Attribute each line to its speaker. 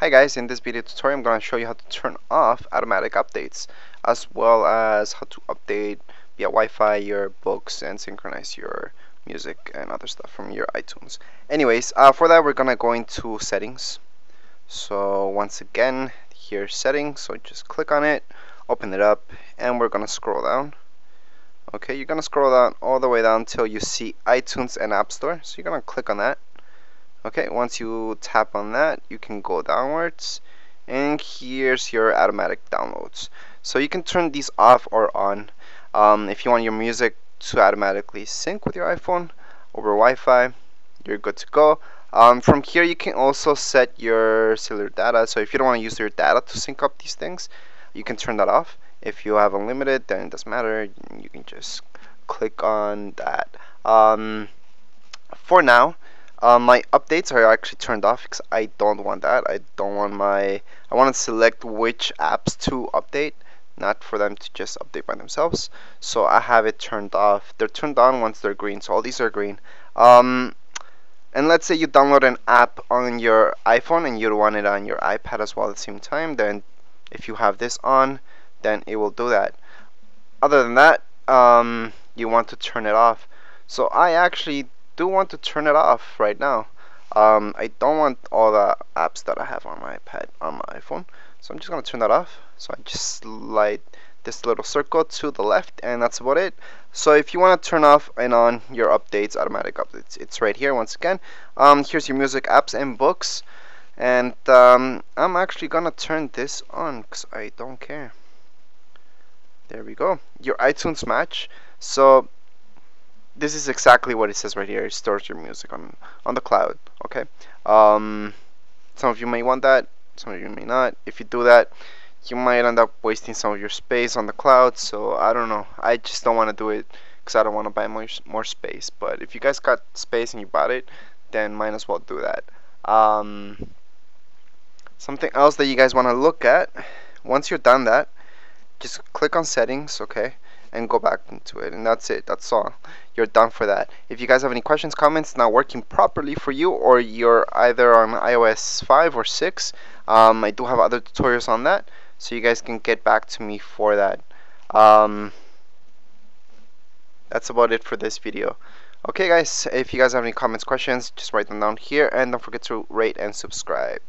Speaker 1: Hi guys, in this video tutorial I'm going to show you how to turn off automatic updates as well as how to update via Wi-Fi your books and synchronize your music and other stuff from your iTunes. Anyways, uh, for that we're going to go into settings. So once again, here's settings, so just click on it, open it up, and we're going to scroll down. Okay, you're going to scroll down all the way down until you see iTunes and App Store. So you're going to click on that okay once you tap on that you can go downwards and here's your automatic downloads. So you can turn these off or on um, if you want your music to automatically sync with your iPhone over Wi-Fi you're good to go. Um, from here you can also set your cellular data. So if you don't want to use your data to sync up these things you can turn that off. If you have unlimited then it doesn't matter. You can just click on that. Um, for now um, my updates are actually turned off because I don't want that. I don't want my, I want to select which apps to update, not for them to just update by themselves. So I have it turned off. They're turned on once they're green, so all these are green. Um, and let's say you download an app on your iPhone and you want it on your iPad as well at the same time, then if you have this on, then it will do that. Other than that, um, you want to turn it off. So I actually do want to turn it off right now. Um, I don't want all the apps that I have on my iPad on my iPhone. So I'm just going to turn that off. So I just slide this little circle to the left and that's about it. So if you want to turn off and on your updates, automatic updates, it's right here once again. Um, here's your music apps and books. And um, I'm actually going to turn this on because I don't care. There we go. Your iTunes match. So this is exactly what it says right here. It stores your music on on the cloud. Okay. Um, some of you may want that. Some of you may not. If you do that, you might end up wasting some of your space on the cloud. So I don't know. I just don't want to do it because I don't want to buy more more space. But if you guys got space and you bought it, then might as well do that. Um, something else that you guys want to look at. Once you're done that, just click on settings. Okay and go back into it and that's it that's all. You're done for that. If you guys have any questions comments not working properly for you or you're either on iOS 5 or 6 um, I do have other tutorials on that so you guys can get back to me for that. Um, that's about it for this video. Okay guys if you guys have any comments questions just write them down here and don't forget to rate and subscribe